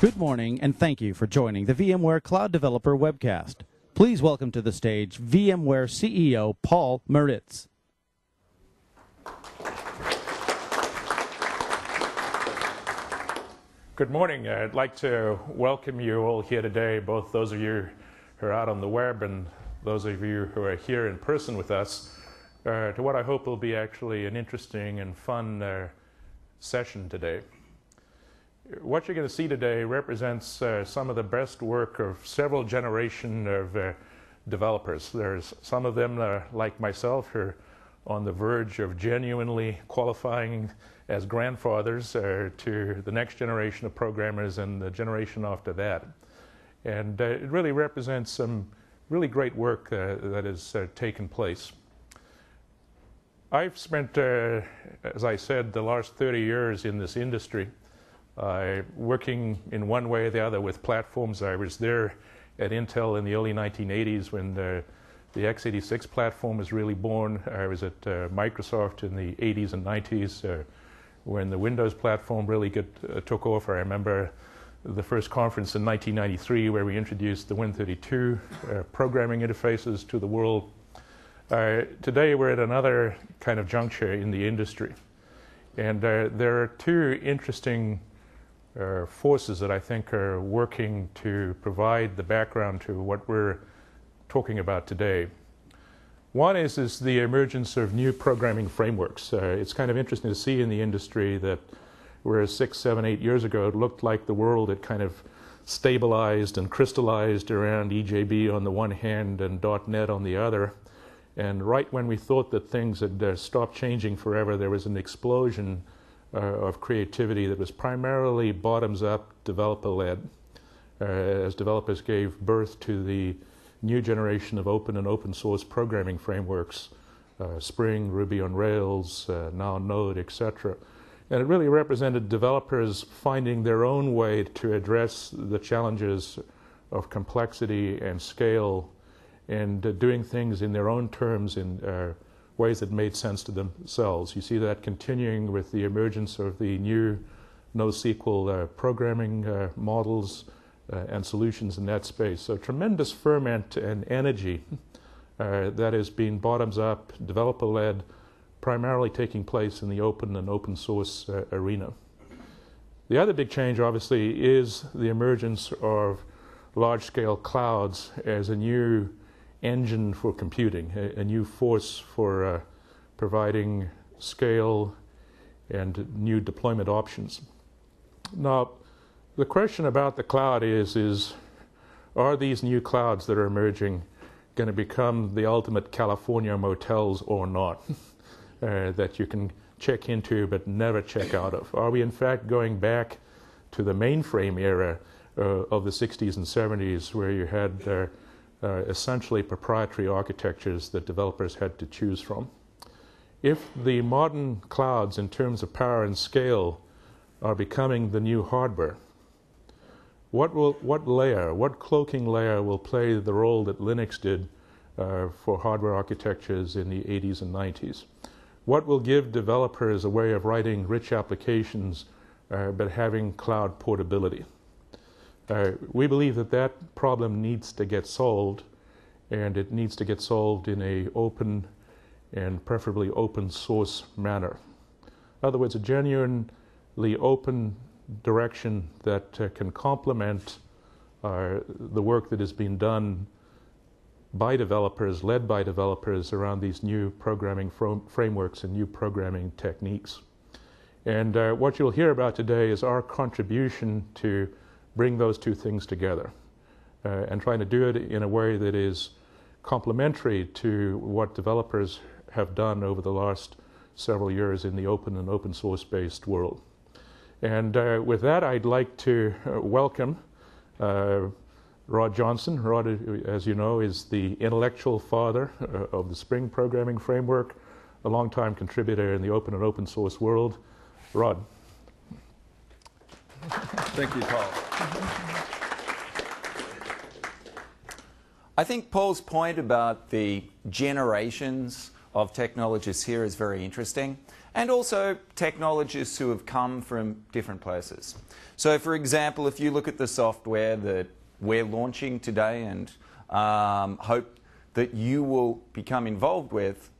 Good morning, and thank you for joining the VMware Cloud Developer Webcast. Please welcome to the stage VMware CEO Paul Maritz. Good morning. I'd like to welcome you all here today, both those of you who are out on the web and those of you who are here in person with us, uh, to what I hope will be actually an interesting and fun uh, session today what you're going to see today represents uh, some of the best work of several generations of uh, developers. There's some of them, uh, like myself, who are on the verge of genuinely qualifying as grandfathers uh, to the next generation of programmers and the generation after that. And uh, it really represents some really great work uh, that has taken place. I've spent, as I said, the last 30 years in this industry uh, working in one way or the other with platforms. I was there at Intel in the early 1980s when the, the x86 platform was really born. I was at uh, Microsoft in the 80s and 90s uh, when the Windows platform really get, uh, took off. I remember the first conference in 1993 where we introduced the Win32 uh, programming interfaces to the world. Uh, today we're at another kind of juncture in the industry. And there are two interesting uh, forces that I think are working to provide the background to what we're talking about today. One is, is the emergence of new programming frameworks. Uh, it's kind of interesting to see in the industry that whereas six, seven, eight years ago it looked like the world had kind of stabilized and crystallized around EJB on the one hand and .NET on the other. And right when we thought that things had uh, stopped changing forever, there was an explosion uh, of creativity that was primarily bottoms up, developer led, uh, as developers gave birth to the new generation of open and open source programming frameworks uh, Spring, Ruby on Rails, uh, now Node, etc. And it really represented developers finding their own way to address the challenges of complexity and scale and uh, doing things in their own terms in uh, ways that made sense to themselves. You see that continuing with the emergence of the new NoSQL uh, programming uh, models uh, and solutions in that space. So tremendous ferment and energy uh, that is being bottoms up, developer led, primarily taking place in the open and open source uh, arena. The other big change, obviously, is the emergence of large scale clouds as a new engine for computing, a, a new force for uh, providing scale and new deployment options. Now, the question about the cloud is, is are these new clouds that are emerging going to become the ultimate California motels or not uh, that you can check into but never check out of? Are we in fact going back to the mainframe era uh, of the 60s and 70s where you had uh, essentially proprietary architectures that developers had to choose from. If the modern clouds, in terms of power and scale, are becoming the new hardware, what, will, what layer, what cloaking layer will play the role that Linux did uh, for hardware architectures in the 80s and 90s? What will give developers a way of writing rich applications uh, but having cloud portability? Uh, we believe that that problem needs to get solved, and it needs to get solved in a open and preferably open source manner. In other words, a genuinely open direction that uh, can complement uh, the work that is being done by developers, led by developers around these new programming frameworks and new programming techniques. And uh, what you'll hear about today is our contribution to bring those two things together uh, and trying to do it in a way that is complementary to what developers have done over the last several years in the open and open source based world. And uh, with that, I'd like to uh, welcome uh, Rod Johnson. Rod, as you know, is the intellectual father uh, of the Spring programming framework, a longtime contributor in the open and open source world. Rod. Thank you, Paul. I think Paul's point about the generations of technologists here is very interesting. and also technologists who have come from different places. So, for example, if you look at the software that we're launching today and um, hope that you will become involved with,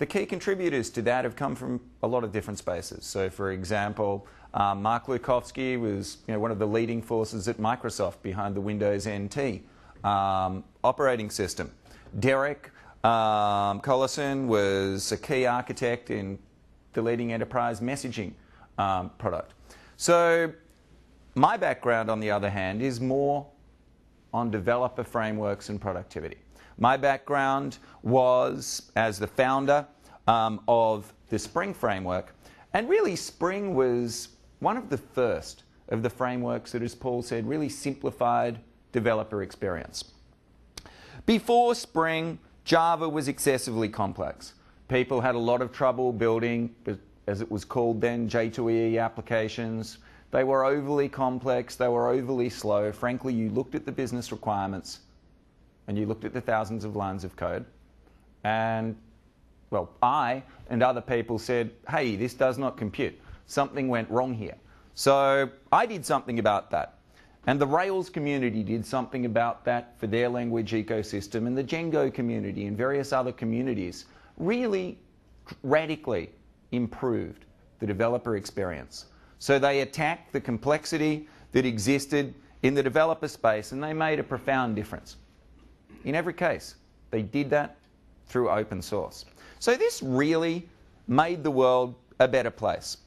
the key contributors to that have come from a lot of different spaces. So, for example, um, Mark Lucovsky was you know, one of the leading forces at Microsoft behind the Windows NT um, operating system. Derek um, Collison was a key architect in the leading enterprise messaging um, product. So, my background, on the other hand, is more on developer frameworks and productivity. My background was as the founder um, of the Spring framework, and really, Spring was one of the first of the frameworks that, as Paul said, really simplified developer experience. Before Spring, Java was excessively complex. People had a lot of trouble building, as it was called then, J2EE applications. They were overly complex, they were overly slow. Frankly, you looked at the business requirements and you looked at the thousands of lines of code, and well, I and other people said, hey, this does not compute. Something went wrong here. So I did something about that. And the Rails community did something about that for their language ecosystem, and the Django community and various other communities really radically improved the developer experience. So they attacked the complexity that existed in the developer space and they made a profound difference. In every case, they did that through open source. So this really made the world a better place.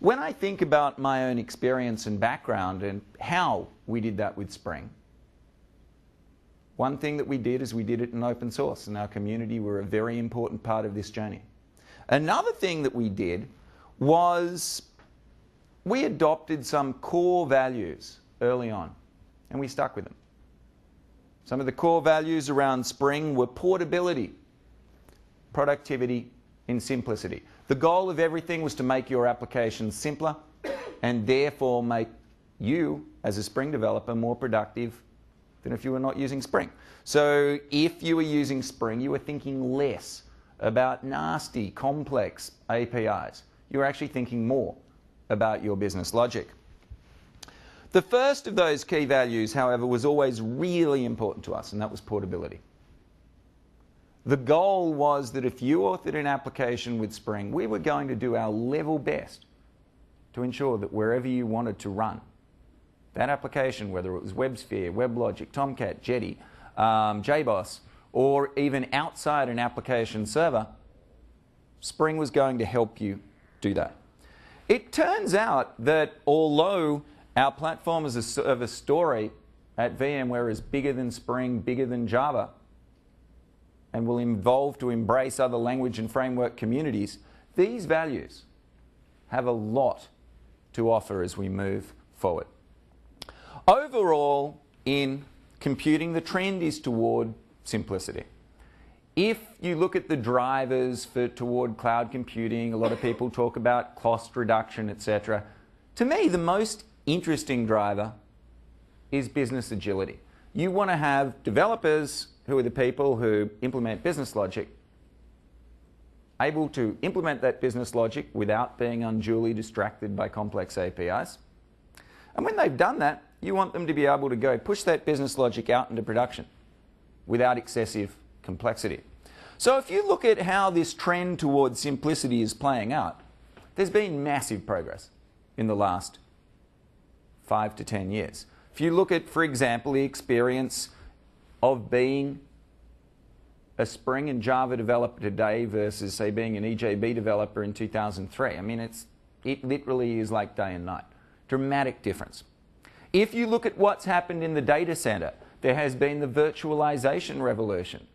When I think about my own experience and background and how we did that with Spring, one thing that we did is we did it in open source, and our community were a very important part of this journey. Another thing that we did was we adopted some core values early on, and we stuck with them. Some of the core values around Spring were portability, productivity, and simplicity. The goal of everything was to make your application simpler and therefore make you, as a Spring developer, more productive than if you were not using Spring. So if you were using Spring, you were thinking less about nasty, complex APIs. You were actually thinking more about your business logic. The first of those key values, however, was always really important to us, and that was portability. The goal was that if you authored an application with Spring, we were going to do our level best to ensure that wherever you wanted to run that application, whether it was WebSphere, WebLogic, Tomcat, Jetty, um, JBoss, or even outside an application server, Spring was going to help you do that. It turns out that although our platform as a service story at VMware is bigger than Spring, bigger than Java, and will evolve to embrace other language and framework communities, these values have a lot to offer as we move forward. Overall, in computing, the trend is toward simplicity. If you look at the drivers for, toward cloud computing, a lot of people talk about cost reduction, etc. To me, the most interesting driver is business agility. You want to have developers who are the people who implement business logic, able to implement that business logic without being unduly distracted by complex APIs. And when they've done that, you want them to be able to go push that business logic out into production without excessive complexity. So if you look at how this trend towards simplicity is playing out, there's been massive progress in the last five to ten years. If you look at, for example, the experience of being a Spring and Java developer today versus, say, being an EJB developer in 2003. I mean, it's, it literally is like day and night. Dramatic difference. If you look at what's happened in the data center, there has been the virtualization revolution.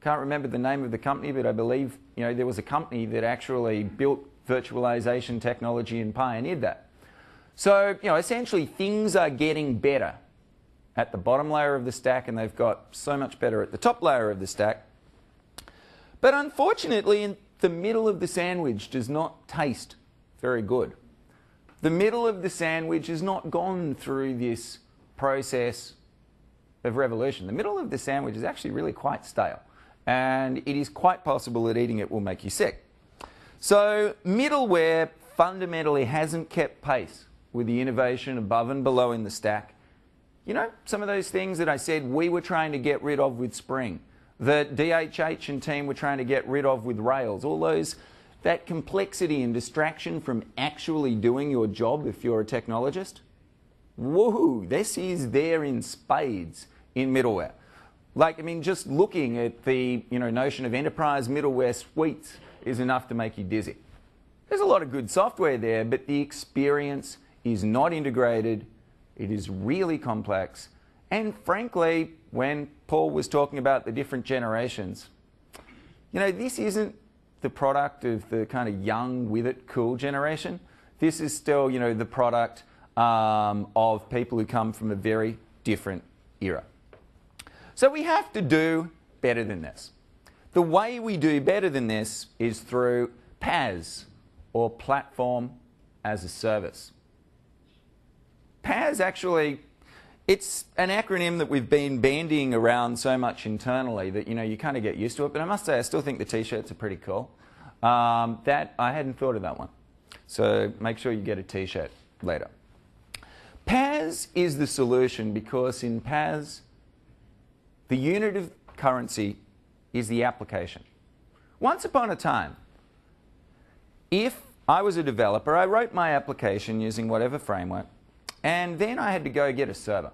Can't remember the name of the company, but I believe you know there was a company that actually built virtualization technology and pioneered that. So you know, essentially, things are getting better at the bottom layer of the stack and they've got so much better at the top layer of the stack. But unfortunately, the middle of the sandwich does not taste very good. The middle of the sandwich has not gone through this process of revolution. The middle of the sandwich is actually really quite stale, and it is quite possible that eating it will make you sick. So, middleware fundamentally hasn't kept pace with the innovation above and below in the stack. You know, some of those things that I said we were trying to get rid of with Spring, that DHH and team were trying to get rid of with Rails, all those, that complexity and distraction from actually doing your job if you're a technologist. Woohoo, this is there in spades in middleware. Like, I mean, just looking at the you know, notion of enterprise middleware suites is enough to make you dizzy. There's a lot of good software there, but the experience is not integrated. It is really complex. And frankly, when Paul was talking about the different generations, you know, this isn't the product of the kind of young, with it, cool generation. This is still, you know, the product um, of people who come from a very different era. So we have to do better than this. The way we do better than this is through PaaS, or Platform as a Service. PaaS actually, it's an acronym that we've been bandying around so much internally that you know you kind of get used to it. But I must say, I still think the t-shirts are pretty cool. Um, that I hadn't thought of that one, so make sure you get a t-shirt later. PaaS is the solution because in PaaS, the unit of currency is the application. Once upon a time, if I was a developer, I wrote my application using whatever framework, and then I had to go get a server.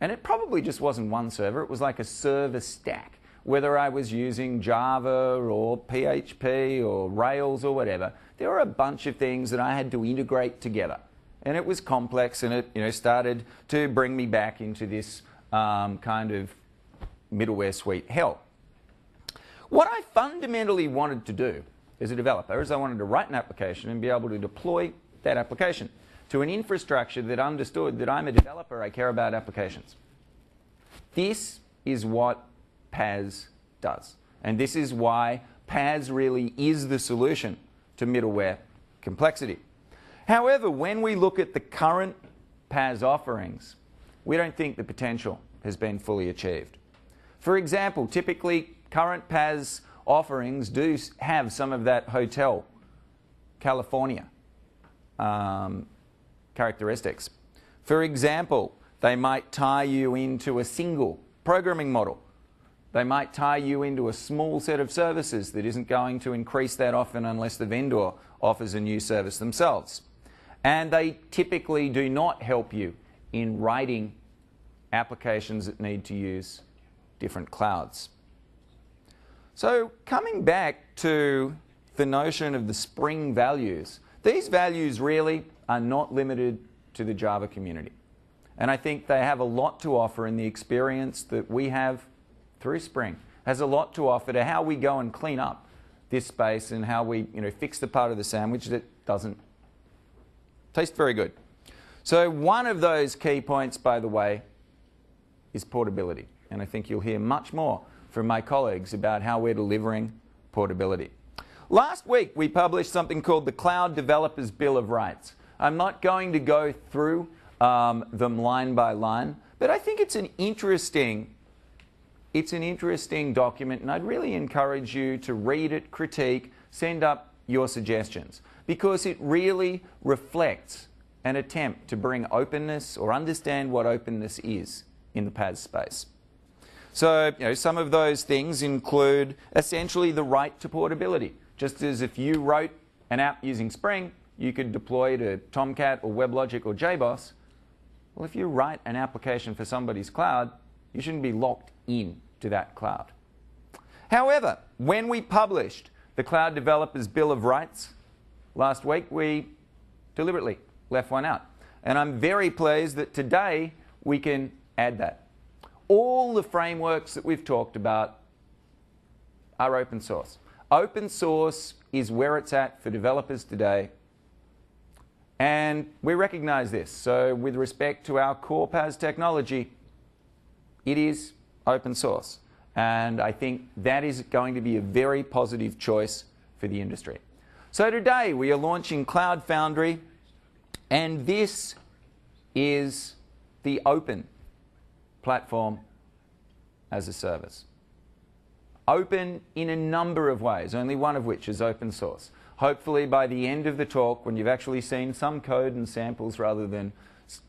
And it probably just wasn't one server, it was like a server stack. Whether I was using Java or PHP or Rails or whatever, there were a bunch of things that I had to integrate together. And it was complex and it you know, started to bring me back into this um, kind of middleware suite hell. What I fundamentally wanted to do as a developer is I wanted to write an application and be able to deploy that application to an infrastructure that understood that I'm a developer, I care about applications. This is what PaaS does. And this is why PaaS really is the solution to middleware complexity. However, when we look at the current PaaS offerings, we don't think the potential has been fully achieved. For example, typically current PaaS offerings do have some of that hotel, California um, characteristics. For example, they might tie you into a single programming model. They might tie you into a small set of services that isn't going to increase that often unless the vendor offers a new service themselves. And they typically do not help you in writing applications that need to use different clouds. So, coming back to the notion of the Spring values, these values really are not limited to the Java community. And I think they have a lot to offer in the experience that we have through Spring. Has a lot to offer to how we go and clean up this space and how we you know, fix the part of the sandwich that doesn't taste very good. So, one of those key points, by the way, is portability. And I think you'll hear much more from my colleagues about how we're delivering portability. Last week, we published something called the Cloud Developers Bill of Rights. I'm not going to go through um, them line by line, but I think it's an interesting it's an interesting document, and I'd really encourage you to read it, critique, send up your suggestions, because it really reflects an attempt to bring openness or understand what openness is in the PaaS space. So, you know, some of those things include essentially the right to portability. Just as if you wrote an app using Spring, you could deploy to Tomcat or WebLogic or JBoss. Well, if you write an application for somebody's cloud, you shouldn't be locked in to that cloud. However, when we published the Cloud Developers Bill of Rights last week, we deliberately left one out. And I'm very pleased that today we can add that all the frameworks that we've talked about are open source. Open source is where it's at for developers today. And we recognize this. So, with respect to our core PaaS technology, it is open source. And I think that is going to be a very positive choice for the industry. So, today we are launching Cloud Foundry, and this is the open platform as a service. Open in a number of ways, only one of which is open source. Hopefully by the end of the talk, when you've actually seen some code and samples rather than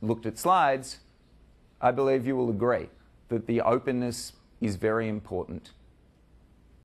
looked at slides, I believe you will agree that the openness is very important